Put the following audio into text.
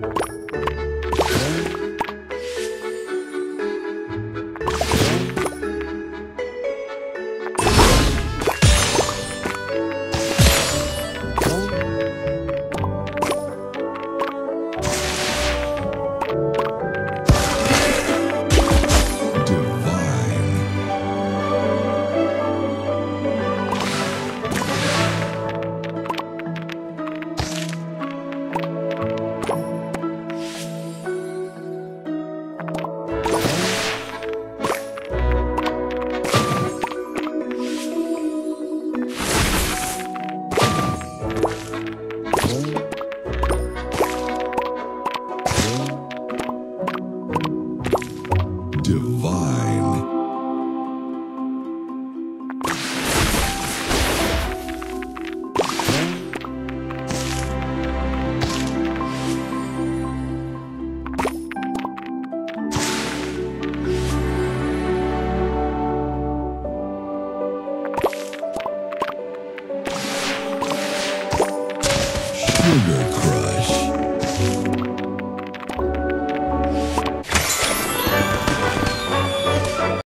you. Sugar.